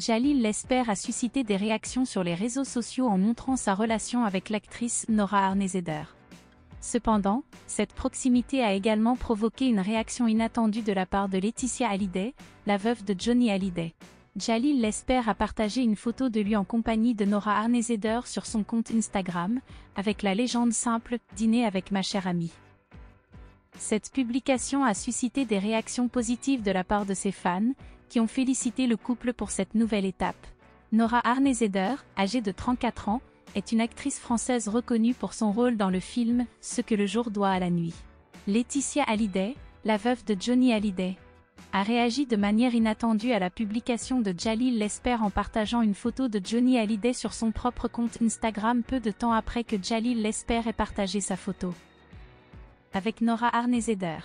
Jalil Lesper a suscité des réactions sur les réseaux sociaux en montrant sa relation avec l'actrice Nora Arnezeder. Cependant, cette proximité a également provoqué une réaction inattendue de la part de Laetitia Hallyday, la veuve de Johnny Hallyday. Jalil Lesper a partagé une photo de lui en compagnie de Nora Arnezeder sur son compte Instagram, avec la légende simple « Dîner avec ma chère amie ». Cette publication a suscité des réactions positives de la part de ses fans, qui ont félicité le couple pour cette nouvelle étape. Nora Arnezeder, âgée de 34 ans, est une actrice française reconnue pour son rôle dans le film Ce que le jour doit à la nuit. Laetitia Hallyday, la veuve de Johnny Hallyday, a réagi de manière inattendue à la publication de Jalil Lesper en partageant une photo de Johnny Hallyday sur son propre compte Instagram peu de temps après que Jalil Lesper ait partagé sa photo. Avec Nora Arnezeder.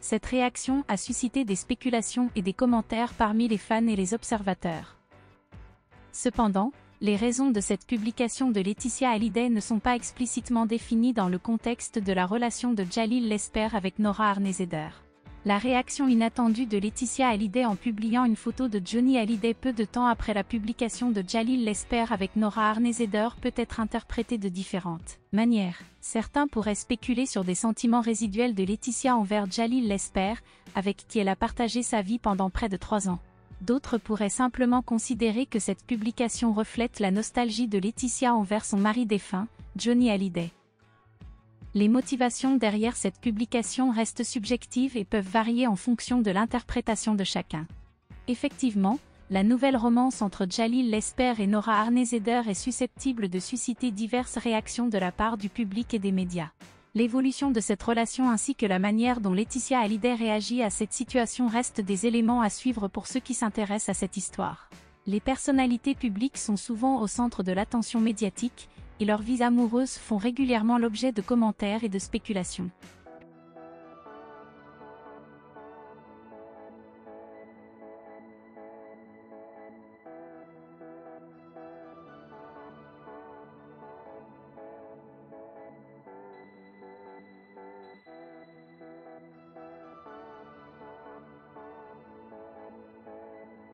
Cette réaction a suscité des spéculations et des commentaires parmi les fans et les observateurs. Cependant, les raisons de cette publication de Laetitia Hallyday ne sont pas explicitement définies dans le contexte de la relation de Jalil Lesper avec Nora Arnezeder. La réaction inattendue de Laetitia Hallyday en publiant une photo de Johnny Hallyday peu de temps après la publication de Jalil Lesper avec Nora Arnezeder peut être interprétée de différentes manières. Certains pourraient spéculer sur des sentiments résiduels de Laetitia envers Jalil Lesper, avec qui elle a partagé sa vie pendant près de trois ans. D'autres pourraient simplement considérer que cette publication reflète la nostalgie de Laetitia envers son mari défunt, Johnny Hallyday. Les motivations derrière cette publication restent subjectives et peuvent varier en fonction de l'interprétation de chacun. Effectivement, la nouvelle romance entre Jalil Lesper et Nora Arnezeder est susceptible de susciter diverses réactions de la part du public et des médias. L'évolution de cette relation ainsi que la manière dont Laetitia Hallyday réagit à cette situation restent des éléments à suivre pour ceux qui s'intéressent à cette histoire. Les personnalités publiques sont souvent au centre de l'attention médiatique, et leurs vies amoureuses font régulièrement l'objet de commentaires et de spéculations.